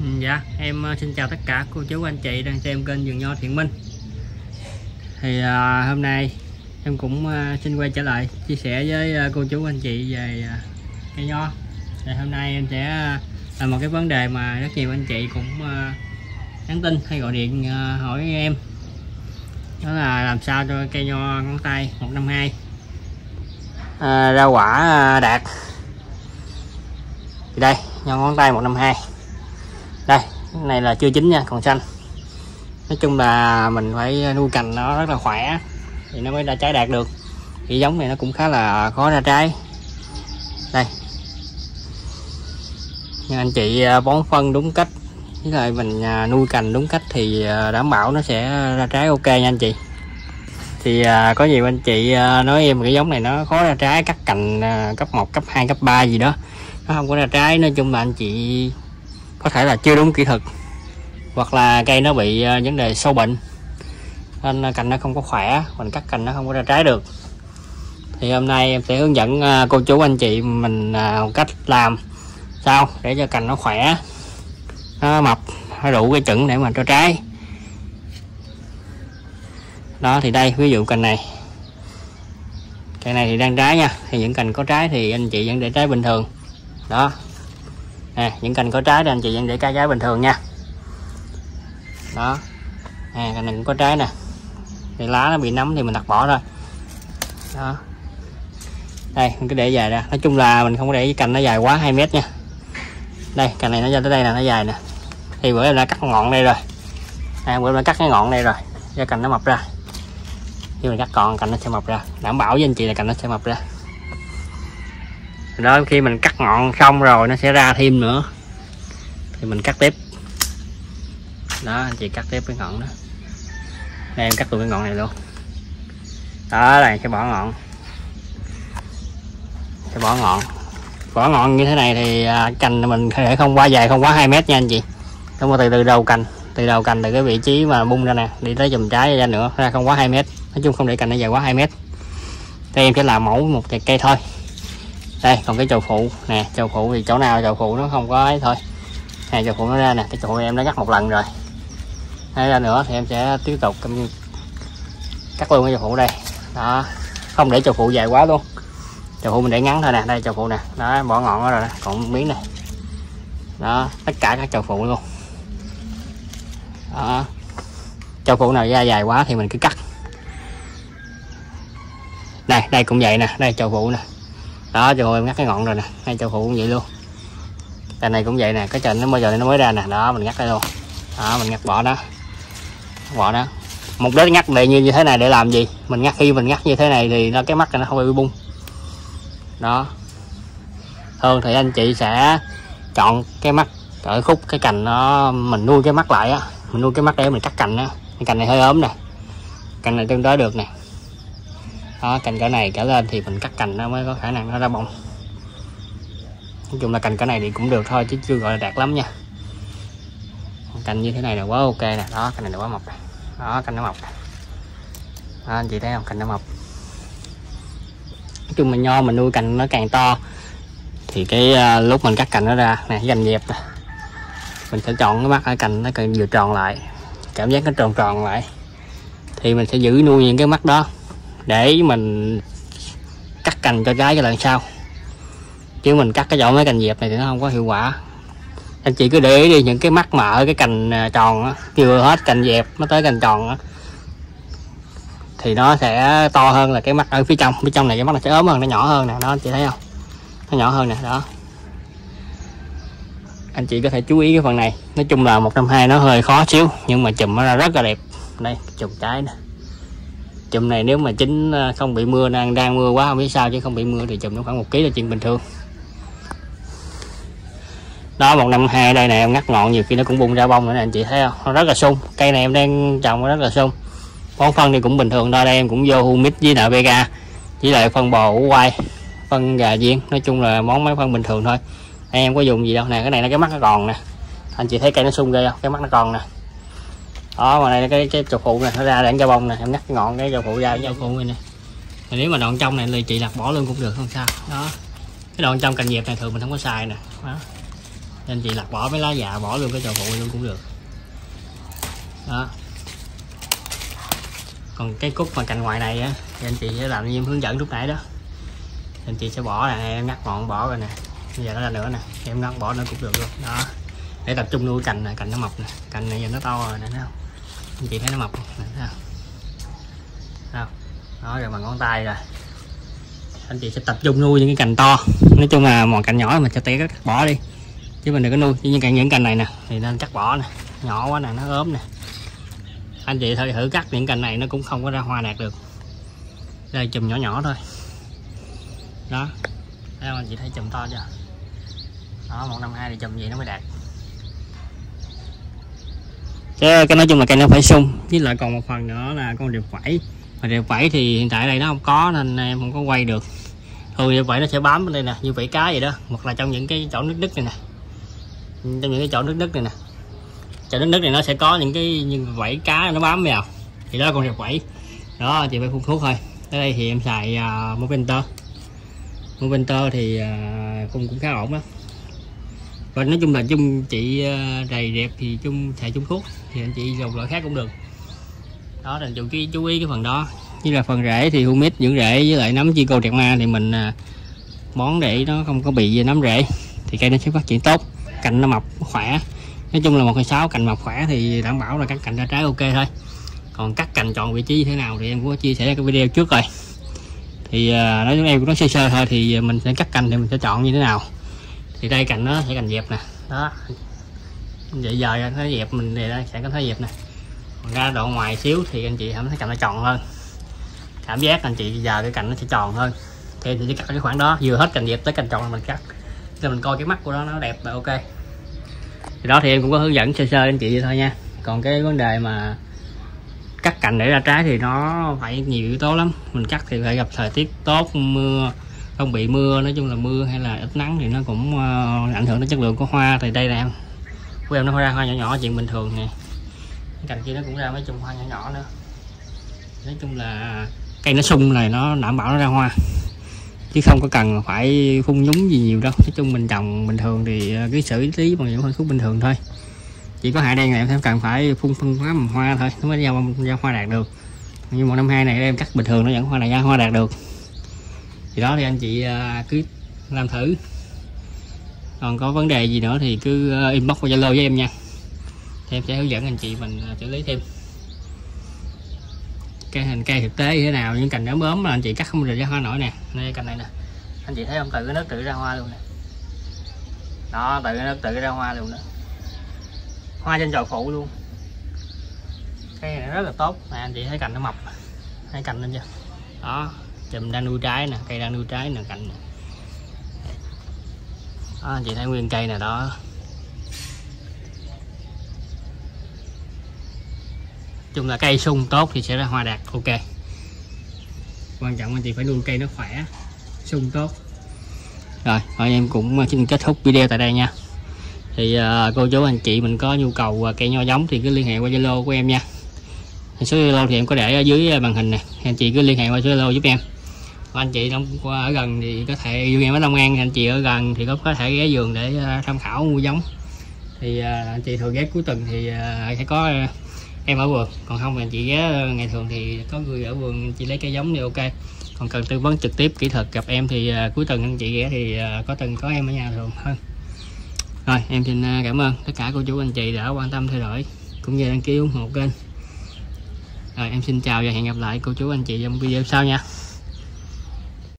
Ừ, dạ, em ờ, xin chào tất cả cô chú anh chị đang xem kênh Vườn Nho Thiện Minh. Thì à, hôm nay em cũng à, xin quay trở lại chia sẻ với à, cô chú anh chị về à, cây nho. Thì hôm nay em sẽ là một cái vấn đề mà rất nhiều anh chị cũng à, nhắn tin hay gọi điện à, hỏi em. Đó là làm sao cho cây nho ngón tay 152 à, ra quả đạt. Thì đây, nho ngón tay 152 đây cái này là chưa chín nha còn xanh. Nói chung là mình phải nuôi cành nó rất là khỏe thì nó mới ra trái đạt được. Thì giống này nó cũng khá là khó ra trái. Đây. Nhưng anh chị à, bón phân đúng cách với lại mình à, nuôi cành đúng cách thì à, đảm bảo nó sẽ ra trái ok nha anh chị. Thì có nhiều anh chị nói em cái giống này nó khó ra trái cắt cành cấp 1, cấp 2, cấp 3 gì đó. Nó không có ra trái nói chung là anh chị có thể là chưa đúng kỹ thuật, hoặc là cây nó bị ờ, vấn đề sâu bệnh, nên cành nó không có khỏe, mình cắt cành nó không có ra trái được. Thì hôm nay em sẽ hướng dẫn ờ, cô chú anh chị mình ờ, cách làm sao để cho cành nó khỏe, nó mập, nó đủ cái chuẩn để mà cho trái. Đó, thì đây, ví dụ cành này. Cây này thì đang trái nha, thì những cành có trái thì anh chị vẫn để trái bình thường. Đó nè những cành có trái thì anh chị vẫn để trái trái bình thường nha. Đó. Nè cành này cũng có trái nè. Thì lá nó bị nấm thì mình đặt bỏ thôi. Đó. Đây mình cứ để dài ra. Nói chung là mình không có để cái cành nó dài quá 2 mét nha. Đây cành này nó ra tới đây là nó dài nè. Thì bữa em đã cắt ngọn đây rồi. À, bữa em đã cắt cái ngọn đây rồi. Cho cành nó mập ra. Khi mình cắt còn cành nó sẽ mập ra. Đảm bảo với anh chị là cành nó sẽ mập ra đó, khi mình cắt ngọn xong rồi nó sẽ ra thêm nữa. Thì mình cắt tiếp. Đó, anh chị cắt tiếp cái ngọn đó. Đây, em cắt luôn cái ngọn này luôn. Đó là sẽ bỏ ngọn. Sẽ bỏ ngọn. Bỏ ngọn như thế này thì à, cành mình có thể không quá dài, không quá 2 mét nha anh chị. Không có từ từ đầu cành, từ đầu cành từ cái vị trí mà bung ra nè, đi tới chùm trái ra nữa, ra không quá 2 mét. Nói chung không để cành nó dài quá 2 mét. Đây em sẽ làm mẫu một cây thôi đây, còn cái chậu phụ. Nè chậu phụ thì chỗ nào chậu phụ nó không có ấy thôi. Nè chậu phụ nó ra nè. Cái chậu em đã cắt một lần rồi. Hay ra nữa thì em sẽ tiếp tục cắt luôn cái chậu phụ đây. Đó. Không để chậu phụ dài quá luôn. Chậu phụ mình để ngắn thôi nè. Đây chậu phụ nè. Đó, bỏ ngọn đó rồi nè. Còn một miếng này. Đó, tất cả các chậu phụ luôn. Đó. Chậu phụ nào da dài quá thì mình cứ cắt. Đây đây cũng vậy nè. Đây chậu phụ nè đó, cho em ngắt cái ngọn rồi nè. Ngay chậu phụ cũng vậy luôn. Cây này cũng vậy nè. Cái trình nó bây giờ nó mới ra nè. Đó, mình ngắt đây luôn. Đó, mình ngắt bỏ đó bỏ đó mục đích ngắt về như như thế này để làm gì? Mình ngắt, khi mình ngắt như thế này thì nó, cái mắt nó không bị bung. Đó. Thường thì anh chị sẽ chọn cái mắt ở khúc, cái cành nó, mình nuôi cái mắt lại á. Mình nuôi cái mắt để mình cắt cành á. Cái cành này hơi ốm nè. Cành này tương đối được nè đó cành cỡ này cỡ lên thì mình cắt cành nó mới có khả năng nó ra bông. Nói chung là cành cỡ này thì cũng được thôi chứ chưa gọi là đạt lắm nha. Cành như thế này là quá ok nè. Đó cành này là quá mọc, đó cành nó mọc, đó anh chị thấy không? Cành nó mọc. nói chung mình nho mình nuôi cành nó càng to thì cái uh, lúc mình cắt cành nó ra nè gành dẹp nè. Mình sẽ chọn cái mắt ở cành nó cần vừa tròn lại. Cảm giác nó tròn tròn lại. Thì mình sẽ giữ nuôi những cái mắt đó để mình cắt cành cho trái cho lần sau. Chứ mình cắt cái chỗ mấy cành dẹp này thì nó không có hiệu quả. Anh chị cứ để ý đi những cái mắt mở cái cành à, tròn đó, chưa hết cành dẹp nó tới cành tròn đó. thì nó sẽ to hơn là cái mắt ở phía trong. Phía trong này cái mắt nó sẽ ốm hơn nó nhỏ hơn nè đó anh chị thấy không? Nó nhỏ hơn nè đó. Anh chị có thể chú ý cái phần này. Nói chung là một trăm hai nó hơi khó xíu nhưng mà chùm nó ra rất là đẹp. Đây chùm trái nè chùm này nếu mà chính ờ, không bị mưa, đang đang mưa quá, không biết sao chứ không bị mưa thì chùm nó khoảng một ký là chuyện bình thường. Đó, một năm hai đây này em ngắt ngọn, nhiều khi nó cũng bung ra bông nữa nè, anh chị thấy không? Nó rất là sung, cây này em đang trồng rất là sung. Bón phân thì cũng bình thường thôi, đây em cũng vô humic với npk với lại phân bò ủ quay, phân gà viên, nói chung là món mấy phân bình thường thôi. Em có dùng gì đâu nè, cái này nó, cái mắt nó còn nè. Anh chị thấy cây nó sung ghê không? Cái mắt nó còn nè đó mà này cái cái chậu phụ nè nó ra để cho bông nè em ngắt cái ngọn cái chậu phụ ra cái chậu phụ này nè. Nếu mà đoạn trong này thì chị đặt bỏ luôn cũng được không sao. Đó. Cái đoạn trong cành dẹp này thường mình không có xài nè. Đó. Anh chị lặt bỏ mấy lá già bỏ luôn cái chậu phụ luôn cũng được. Đó. Còn cái cúc mà cành ngoài này á thì anh chị sẽ làm như em hướng dẫn lúc nãy đó. Anh chị sẽ bỏ nè em ngắt ngọn bỏ rồi nè. Bây giờ nó ra nữa nè em ngắt bỏ nữa cũng được luôn. Đó. Để tập trung nuôi cành nè cành nó mọc nè. Cành này giờ nó to rồi nè thấy không anh chị thấy nó mọc nè thấy không? Đó rồi bằng ngón tay rồi. Anh chị sẽ tập trung nuôi những cái cành to. Nói chung là mòn cành nhỏ mình sẽ tỉa cắt bỏ đi. Chứ mình đừng có nuôi. Như cành những cành này nè, thì nên cắt bỏ nè. Nhỏ quá nè, nó ốm nè. Anh chị thử thử cắt những cành này, nó cũng không có ra hoa đạt được. Đây, chùm nhỏ nhỏ thôi. Đó. Thấy không? Anh chị thấy chùm to chưa? Đó, một năm hai thì chùm gì nó mới đạt cái, cái nói chung là cây nó phải sung. Với lại còn một phần nữa là con điệp vảy mà điệp vảy thì hiện tại đây nó không có nên em không có quay được. Thường như vậy nó sẽ bám bên đây nè như vậy cá vậy đó. Hoặc là trong những cái chỗ nước đứt này nè. Trong những cái chỗ nước đứt này nè. Chỗ nước đứt này nó sẽ có những cái như vảy cá nó bám vào. Thì đó con điệp vảy đó chị phải phun thuốc thôi. Tới đây thì em xài uh, Moventer. Moventer thì à, uh, cũng cũng khá ổn đó và nói chung là chung chị ờ, đầy đẹp thì chung xài chung thuốc, thì anh chị dùng loại khác cũng được. Đó là chú ý chú ý cái phần đó. Như là phần rễ thì humid, dưỡng rễ với lại nấm chi cô đẹp ma thì mình à, bón để nó không có bị nấm rễ thì cây nó sẽ phát triển tốt. Cành nó mọc khỏe. Nói chung là một cây sáu cành mọc khỏe thì đảm bảo là cắt cành ra trái ok thôi. Còn cắt cành chọn vị trí như thế nào thì em cũng có chia sẻ cái video trước rồi. Thì à, nói chúng em cũng nói sơ sơ thôi thì mình sẽ cắt cành thì mình sẽ chọn như thế nào thì đây cành nó sẽ cành dẹp nè. Đó. Vậy giờ nó dẹp mình thì sẽ có thấy dẹp nè. Còn ra độ ngoài xíu thì anh chị cảm thấy cành nó tròn hơn. Cảm giác anh chị giờ cái cành nó sẽ tròn hơn. Thì thì chỉ cắt cái khoảng đó, vừa hết cành dẹp tới cành tròn mình cắt. Cho mình coi cái mắt của nó nó đẹp là ok. Thì đó thì em cũng có hướng dẫn sơ sơ anh chị vậy thôi nha. Còn cái vấn đề mà cắt cành để ra trái thì nó phải nhiều yếu tố lắm. Mình cắt thì phải gặp thời tiết tốt, mưa không bị mưa nói chung là mưa hay là ít nắng thì nó cũng uh, ảnh hưởng đến chất lượng của hoa thì đây là em của em nó ra hoa nhỏ nhỏ chuyện bình thường nè. Cành kia nó cũng ra mấy chùm hoa nhỏ nhỏ nữa. Nói chung là cây nó sung này nó đảm bảo nó ra hoa. Chứ không có cần phải phun nhúng gì nhiều đâu. Nói chung mình trồng bình thường thì ờ, cái xử lý bằng những phân thuốc bình thường thôi. Chỉ có hại đen này em cần phải phun phân hóa mầm hoa thôi. Nó mới ra, ra hoa đạt được. Như một năm hai này em cắt bình thường nó vẫn hoa này ra hoa đạt được thì đó thì anh chị à, cứ làm thử. Còn có vấn đề gì nữa thì cứ à, inbox qua zalo với em nha. Thì em sẽ hướng dẫn anh chị mình à, xử lý thêm. Cây hình cây thực tế như thế nào, những cành ốm bớm là anh chị cắt không được ra hoa nổi nè. Đây, cành này nè. Anh chị thấy không? Tự cái nước tự ra hoa luôn nè. Đó, tự nó nước tự ra hoa luôn đó hoa trên chậu phụ luôn. Cây này rất là tốt. Nè, anh chị thấy cành nó mập hai cành lên chưa? Đó chùm đang nuôi trái nè cây đang nuôi trái nè cạnh nè. À, chị thấy nguyên cây nè đó. Chung là cây sung tốt thì sẽ ra hoa đạt ok. Quan trọng anh chị phải nuôi cây nó khỏe sung tốt. Rồi thôi em cũng ờ, xin kết thúc video tại đây nha. Thì uh, cô chú anh chị mình có nhu cầu uh, cây nho giống thì cứ liên hệ qua zalo của em nha. Số zalo thì em có để ở dưới màn hình nè. Anh chị cứ liên hệ qua số zalo giúp em anh chị đông qua ở gần thì có thể, dù em ở Long An anh chị ở gần thì có có thể ghé vườn để ờ, tham khảo mua giống. Thì ờ, anh chị thường ghé cuối tuần thì ờ, sẽ có em ở vườn. Còn không thì anh chị ghé ngày thường thì có người ở vườn, anh chị lấy cây giống thì ok. Còn cần tư vấn trực tiếp kỹ thuật gặp em thì cuối tuần anh chị ghé thì có tuần có em ở nhà thường hơn. Rồi, em xin cảm ơn tất cả cô chú, anh chị đã quan tâm, theo dõi cũng như đăng ký ủng hộ kênh. Rồi, em xin chào và hẹn gặp lại cô chú, anh chị trong video sau nha.